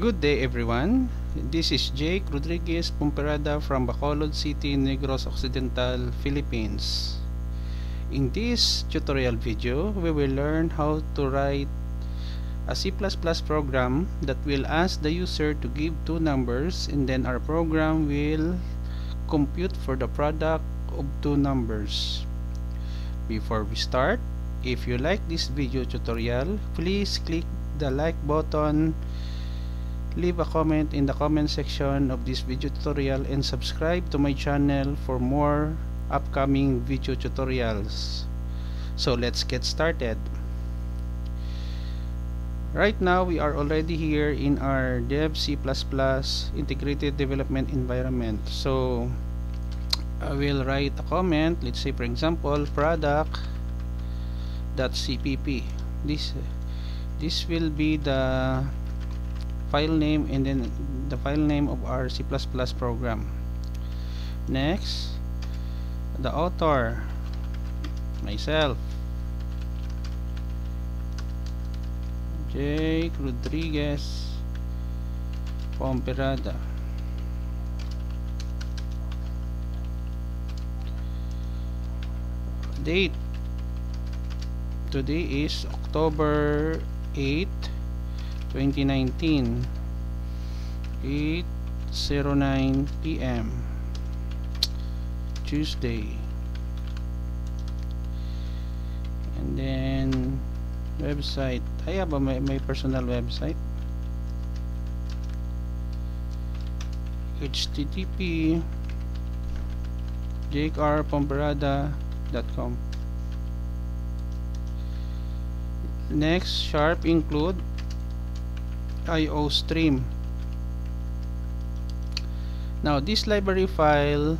Good day everyone. This is Jake Rodriguez Pomperada from Bacolod City, Negros Occidental, Philippines. In this tutorial video, we will learn how to write a C++ program that will ask the user to give two numbers and then our program will compute for the product of two numbers. Before we start, if you like this video tutorial, please click the like button leave a comment in the comment section of this video tutorial and subscribe to my channel for more upcoming video tutorials. So let's get started. Right now we are already here in our dev C++ integrated development environment. So I will write a comment. Let's say for example product.cpp this this will be the file name and then the file name of our C++ program. Next the author myself. Jake Rodriguez Pomperada. Date. Today is October 8 2019 8.09 p.m. Tuesday. And then website. I have a, my, my personal website. Http jakerpomperada.com next sharp include IO stream. Now this library file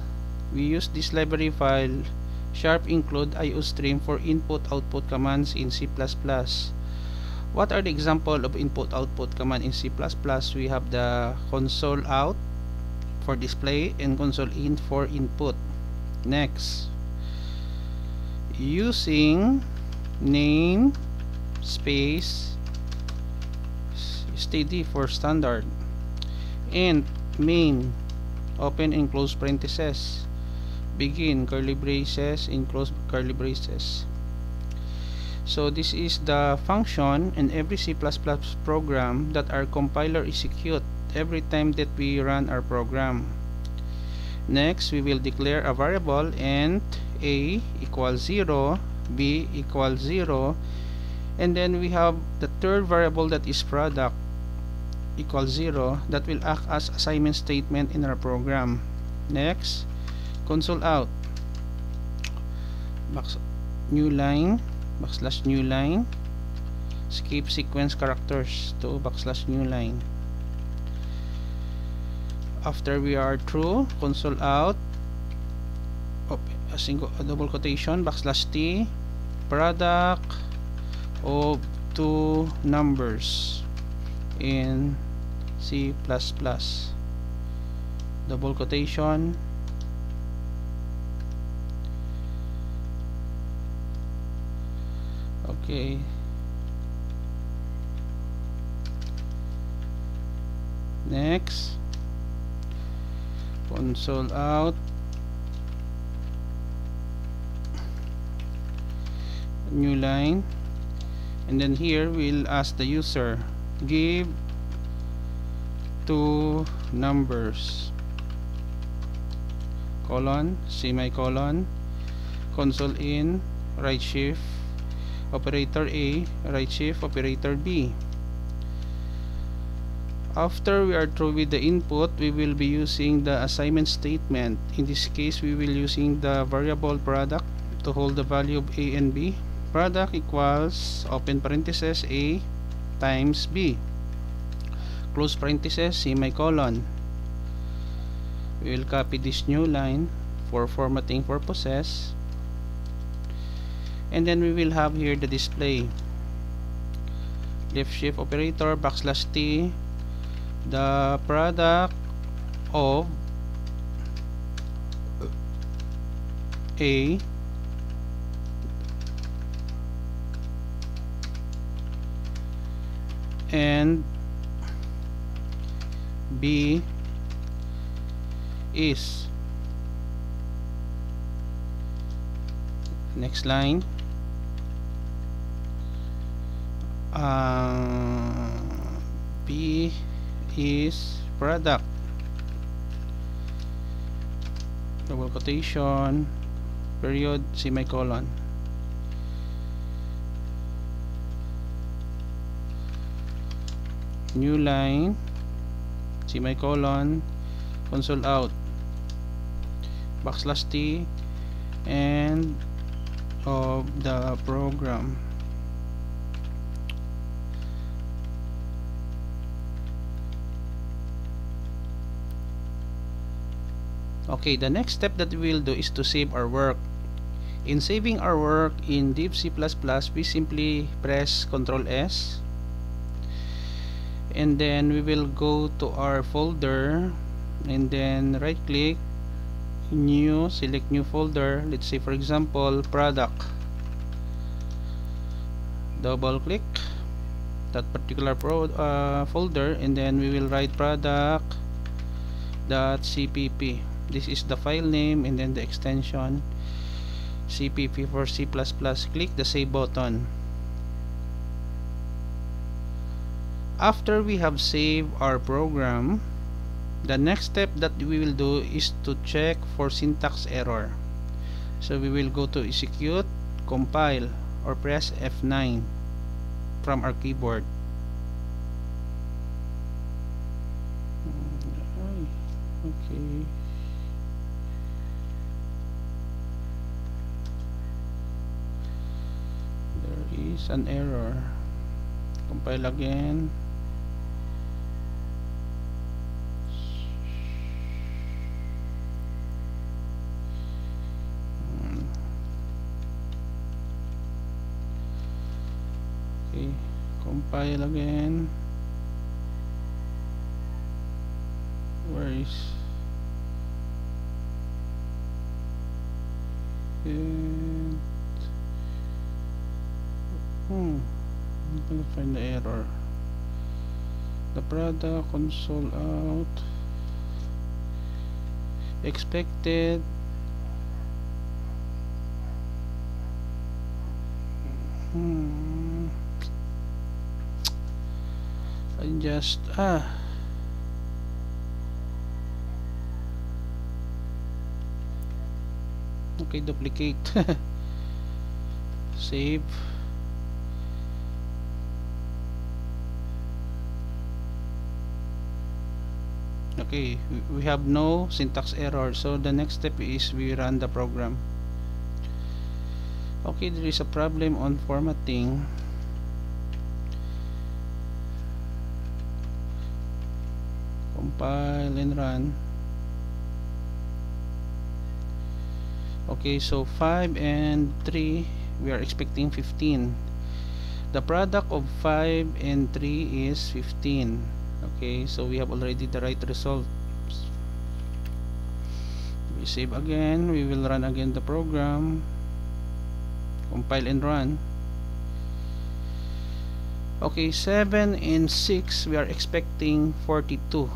we use this library file sharp include IO stream for input output commands in C++ what are the example of input output command in C++ we have the console out for display and console in for input. Next. Using name space std for standard and main open and close parentheses. Begin curly braces and close curly braces. So this is the function in every C++ program that our compiler execute every time that we run our program. Next we will declare a variable and a equals 0 b equals 0 and then we have the third variable that is product equals 0 that will act as assignment statement in our program. Next console out. New line backslash new line. Escape sequence characters to backslash new line. After we are through console out. A single a double quotation backslash t. Product of two numbers in C++ double quotation. Okay. Next. Console out. New line. And then here we'll ask the user give two numbers. Colon semicolon. Console in right shift. Operator A right shift. Operator B. After we are through with the input we will be using the assignment statement. In this case we will using the variable product to hold the value of A and B. Product equals open parenthesis A times B close parenthesis semicolon we will copy this new line for formatting purposes. And then we will have here the display. Left shift operator backslash t the product of a and B is next line. Uh, B is product. Double quotation period semicolon. New line semicolon console out backslash t and of the program. Okay the next step that we will do is to save our work. In saving our work in Dev C++ we simply press Ctrl S and then we will go to our folder. And then right click new select new folder. Let's say for example product. Double click that particular pro, uh, folder. And then we will write product dot cpp this is the file name and then the extension cpp for c++ click the save button after we have saved our program the next step that we will do is to check for syntax error. So we will go to execute compile or press F9 from our keyboard. Okay. There is an error. Compile again okay compile again. Where is it? Hmm I'm gonna find the error. The product console out. Expected. Hmm I just ah. Okay duplicate. Save. Okay we have no syntax error. So the next step is we run the program. Okay there is a problem on formatting compile and run. Okay so 5 and 3 we are expecting 15 the product of 5 and 3 is 15 okay so we have already the right result we save again. We will run again the program. Compile and run. Okay 7 and 6 we are expecting 42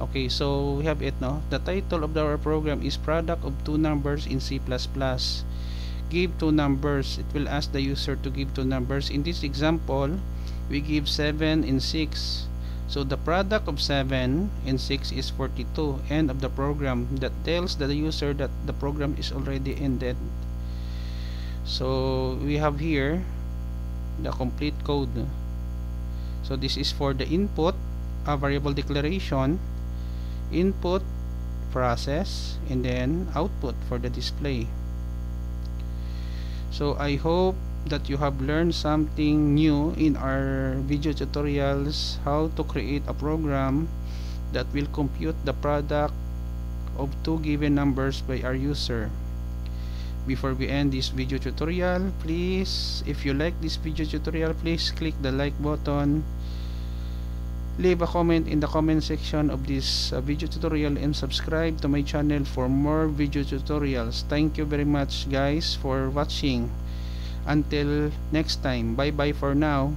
okay so we have it no? The title of our program is product of two numbers in C++ give two numbers. It will ask the user to give two numbers. In this example we give 7 and 6 so the product of 7 and 6 is 42 end of the program. That tells the user that the program is already ended. So we have here the complete code. So this is for the input a variable declaration input process and then output for the display. So I hope that you have learned something new in our video tutorials how to create a program that will compute the product of two given numbers by our user. Before we end this video tutorial please if you like this video tutorial please click the like button leave a comment in the comment section of this uh, video tutorial and subscribe to my channel for more video tutorials. Thank you very much guys for watching. Until next time. Bye bye for now